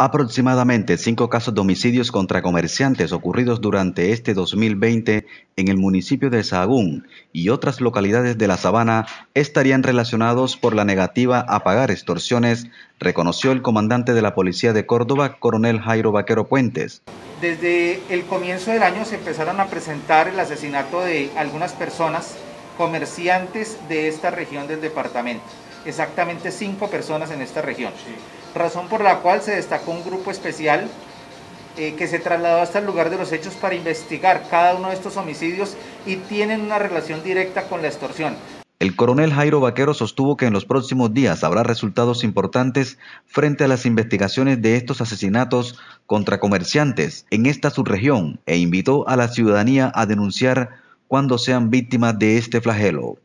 Aproximadamente cinco casos de homicidios contra comerciantes ocurridos durante este 2020 en el municipio de Sahagún y otras localidades de la Sabana estarían relacionados por la negativa a pagar extorsiones, reconoció el comandante de la Policía de Córdoba, coronel Jairo Vaquero Puentes. Desde el comienzo del año se empezaron a presentar el asesinato de algunas personas, comerciantes de esta región del departamento, exactamente cinco personas en esta región razón por la cual se destacó un grupo especial eh, que se trasladó hasta el lugar de los hechos para investigar cada uno de estos homicidios y tienen una relación directa con la extorsión. El coronel Jairo Vaquero sostuvo que en los próximos días habrá resultados importantes frente a las investigaciones de estos asesinatos contra comerciantes en esta subregión e invitó a la ciudadanía a denunciar cuando sean víctimas de este flagelo.